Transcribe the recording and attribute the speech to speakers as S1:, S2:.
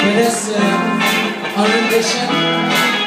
S1: for our ambition.